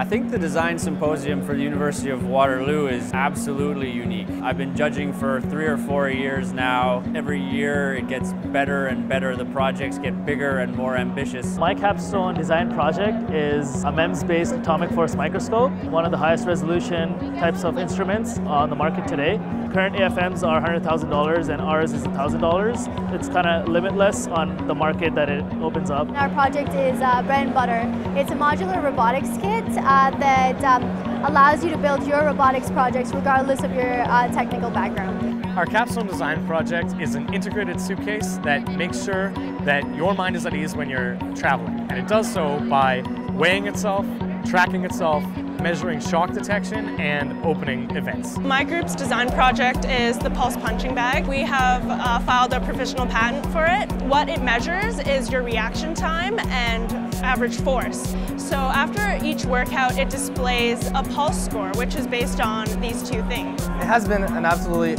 I think the Design Symposium for the University of Waterloo is absolutely unique. I've been judging for three or four years now. Every year it gets better and better. The projects get bigger and more ambitious. My capstone design project is a MEMS-based atomic force microscope, one of the highest resolution types of instruments on the market today. Current AFMs are $100,000 and ours is $1,000. It's kind of limitless on the market that it opens up. Our project is uh, Bread and Butter. It's a modular robotics kit uh, that um, allows you to build your robotics projects regardless of your uh, technical background. Our capstone design project is an integrated suitcase that makes sure that your mind is at ease when you're traveling. And it does so by weighing itself, tracking itself, measuring shock detection and opening events. My group's design project is the pulse punching bag. We have uh, filed a provisional patent for it. What it measures is your reaction time and average force. So after each workout, it displays a pulse score, which is based on these two things. It has been an absolutely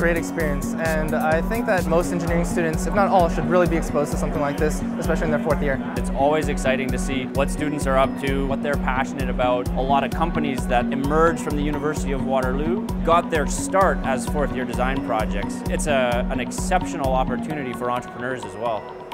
great experience and I think that most engineering students, if not all, should really be exposed to something like this, especially in their fourth year. It's always exciting to see what students are up to, what they're passionate about. A lot of companies that emerged from the University of Waterloo got their start as fourth year design projects. It's a, an exceptional opportunity for entrepreneurs as well.